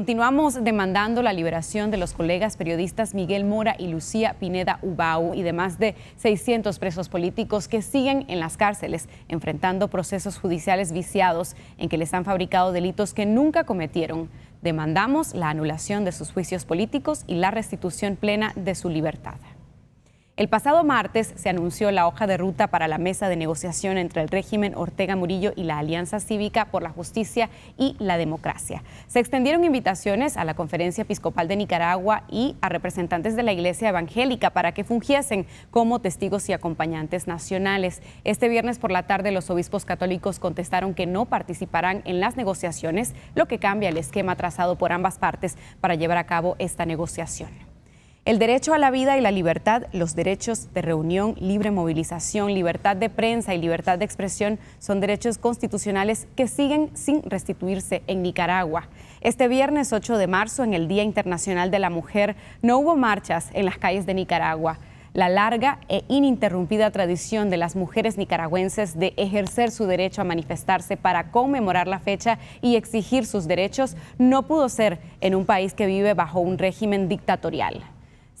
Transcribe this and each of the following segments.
Continuamos demandando la liberación de los colegas periodistas Miguel Mora y Lucía Pineda Ubau y de más de 600 presos políticos que siguen en las cárceles enfrentando procesos judiciales viciados en que les han fabricado delitos que nunca cometieron. Demandamos la anulación de sus juicios políticos y la restitución plena de su libertad. El pasado martes se anunció la hoja de ruta para la mesa de negociación entre el régimen Ortega Murillo y la Alianza Cívica por la Justicia y la Democracia. Se extendieron invitaciones a la Conferencia Episcopal de Nicaragua y a representantes de la Iglesia Evangélica para que fungiesen como testigos y acompañantes nacionales. Este viernes por la tarde los obispos católicos contestaron que no participarán en las negociaciones, lo que cambia el esquema trazado por ambas partes para llevar a cabo esta negociación. El derecho a la vida y la libertad, los derechos de reunión, libre movilización, libertad de prensa y libertad de expresión son derechos constitucionales que siguen sin restituirse en Nicaragua. Este viernes 8 de marzo, en el Día Internacional de la Mujer, no hubo marchas en las calles de Nicaragua. La larga e ininterrumpida tradición de las mujeres nicaragüenses de ejercer su derecho a manifestarse para conmemorar la fecha y exigir sus derechos no pudo ser en un país que vive bajo un régimen dictatorial.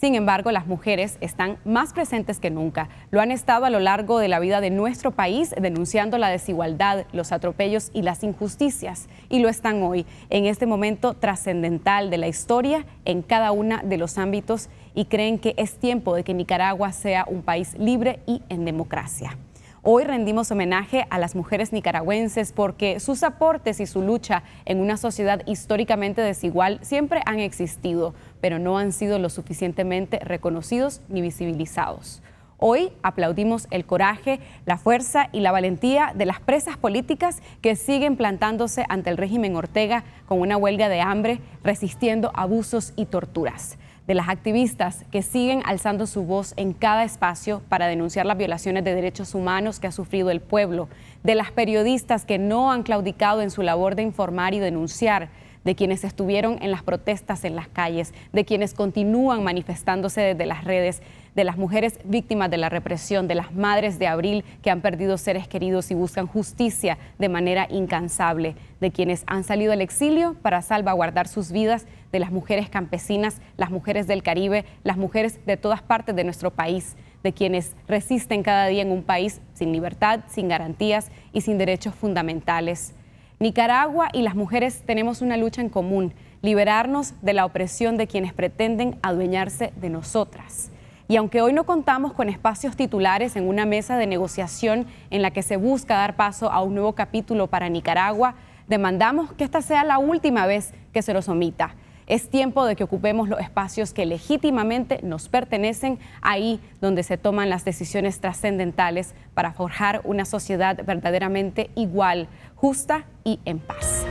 Sin embargo, las mujeres están más presentes que nunca. Lo han estado a lo largo de la vida de nuestro país denunciando la desigualdad, los atropellos y las injusticias. Y lo están hoy, en este momento trascendental de la historia en cada uno de los ámbitos y creen que es tiempo de que Nicaragua sea un país libre y en democracia. Hoy rendimos homenaje a las mujeres nicaragüenses porque sus aportes y su lucha en una sociedad históricamente desigual siempre han existido, pero no han sido lo suficientemente reconocidos ni visibilizados. Hoy aplaudimos el coraje, la fuerza y la valentía de las presas políticas que siguen plantándose ante el régimen Ortega con una huelga de hambre, resistiendo abusos y torturas de las activistas que siguen alzando su voz en cada espacio para denunciar las violaciones de derechos humanos que ha sufrido el pueblo, de las periodistas que no han claudicado en su labor de informar y denunciar, de quienes estuvieron en las protestas en las calles, de quienes continúan manifestándose desde las redes, de las mujeres víctimas de la represión, de las madres de abril que han perdido seres queridos y buscan justicia de manera incansable, de quienes han salido al exilio para salvaguardar sus vidas, de las mujeres campesinas, las mujeres del Caribe, las mujeres de todas partes de nuestro país, de quienes resisten cada día en un país sin libertad, sin garantías y sin derechos fundamentales. Nicaragua y las mujeres tenemos una lucha en común, liberarnos de la opresión de quienes pretenden adueñarse de nosotras. Y aunque hoy no contamos con espacios titulares en una mesa de negociación en la que se busca dar paso a un nuevo capítulo para Nicaragua, demandamos que esta sea la última vez que se los omita. Es tiempo de que ocupemos los espacios que legítimamente nos pertenecen, ahí donde se toman las decisiones trascendentales para forjar una sociedad verdaderamente igual, justa y en paz.